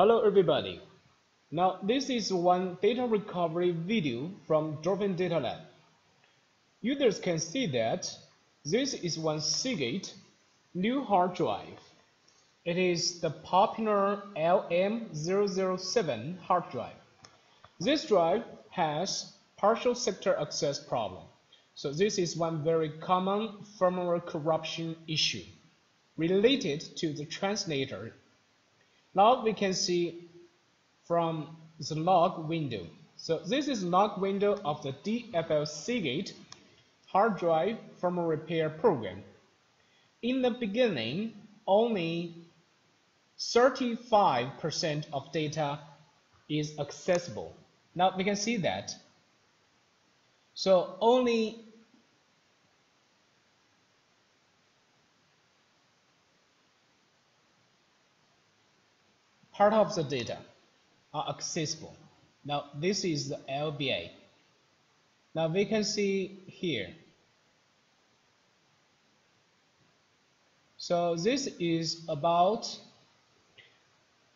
Hello everybody. Now this is one data recovery video from Dolphin Data Lab. Users can see that this is one Seagate new hard drive. It is the popular LM007 hard drive. This drive has partial sector access problem. So this is one very common firmware corruption issue related to the translator. Now we can see from the log window. So this is log window of the DFL Seagate hard drive firmware repair program. In the beginning, only 35% of data is accessible. Now we can see that. So only part of the data are accessible. Now this is the LBA. Now we can see here. So this is about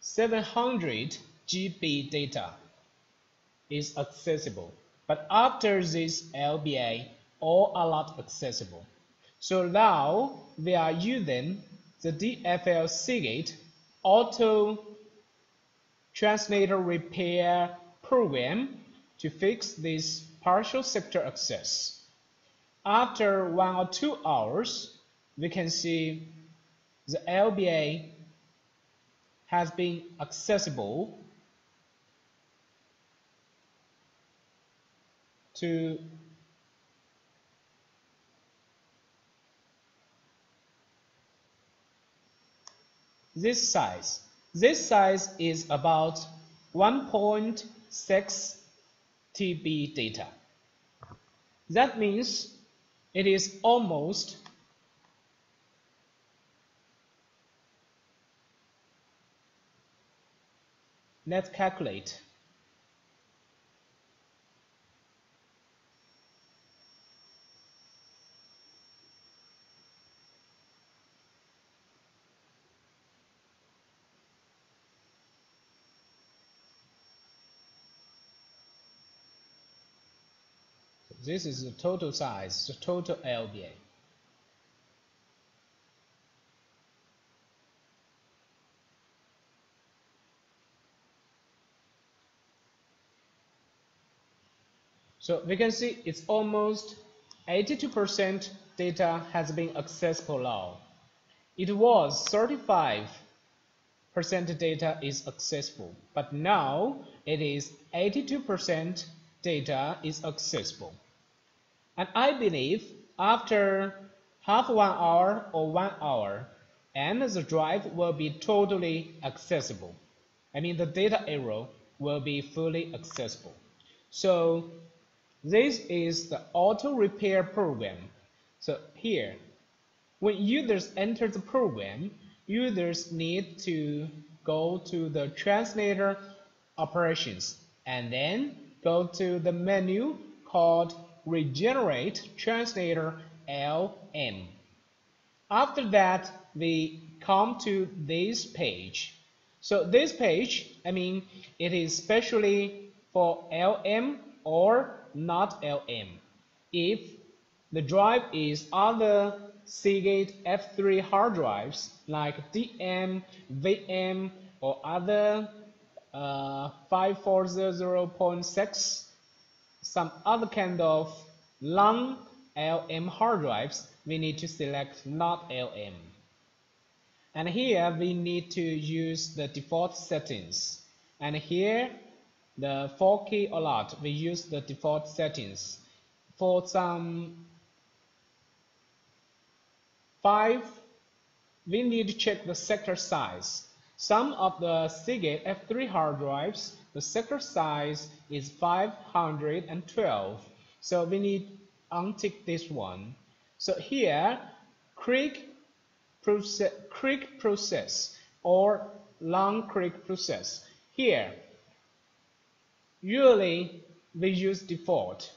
700 GB data is accessible. But after this LBA, all are not accessible. So now we are using the DFL Seagate auto translator repair program to fix this partial sector access. After one or two hours, we can see the LBA has been accessible to this size. This size is about 1.6 TB data. That means it is almost let's calculate This is the total size, the total LBA. So we can see it's almost 82% data has been accessible now. It was 35% data is accessible, but now it is 82% data is accessible. And I believe after half one hour or one hour, and the drive will be totally accessible. I mean, the data array will be fully accessible. So this is the auto repair program. So here, when users enter the program, users need to go to the translator operations and then go to the menu called regenerate translator LM. After that, we come to this page. So this page, I mean, it is specially for LM or not LM. If the drive is other Seagate F3 hard drives like DM, VM, or other uh, 5400.6 some other kind of long LM hard drives, we need to select not LM. And here we need to use the default settings. And here the 4K alert, we use the default settings. For some 5, we need to check the sector size. Some of the Seagate F3 hard drives the sector size is 512 so we need untick this one. So here quick process quick process or long quick process. Here usually we use default.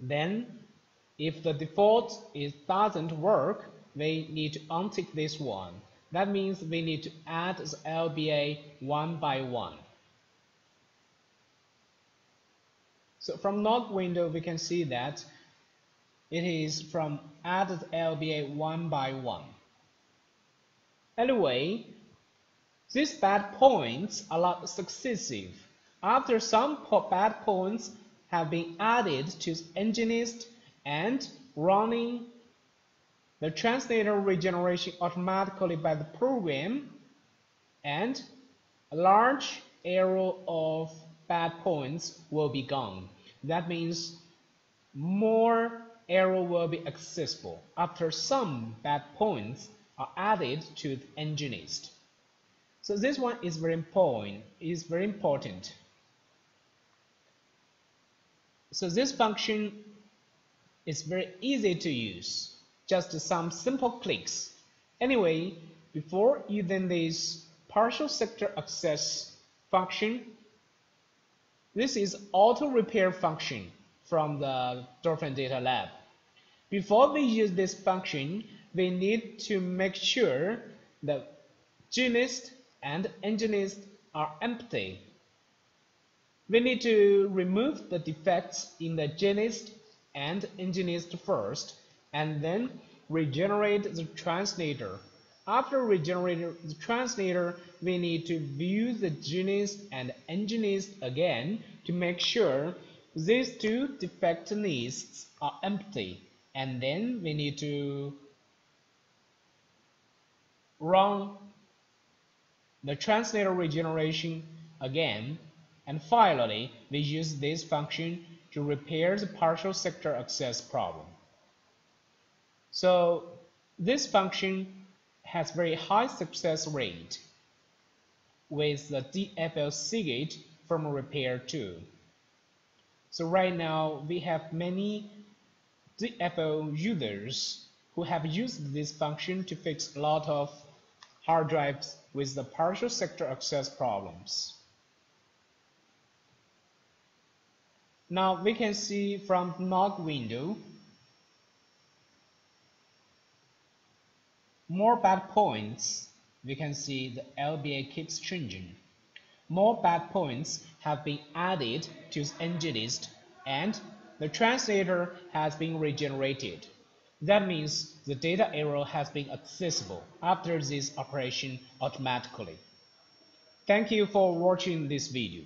Then if the default is doesn't work we need to untick this one. That means we need to add the LBA one by one. So from log window, we can see that it is from added LBA one by one. Anyway, these bad points are not successive. After some bad points have been added to NG list and running the translator regeneration automatically by the program and a large arrow of bad points will be gone. That means more arrow will be accessible after some bad points are added to the NG list. So this one is very important. Is very important. So this function is very easy to use just some simple clicks. Anyway, before using this partial sector access function, this is auto repair function from the Dolphin Data Lab. Before we use this function, we need to make sure the G list and NG list are empty. We need to remove the defects in the G list and NG list first and then regenerate the translator. After regenerating the translator, we need to view the G list and NG list again to make sure these two defect lists are empty. And then we need to run the translator regeneration again. And finally, we use this function to repair the partial sector access problem. So this function has very high success rate with the DFL Seagate firmware repair too. So right now we have many DFL users who have used this function to fix a lot of hard drives with the partial sector access problems. Now we can see from log window more bad points, we can see the LBA keeps changing. More bad points have been added to the NG list and the translator has been regenerated. That means the data error has been accessible after this operation automatically. Thank you for watching this video.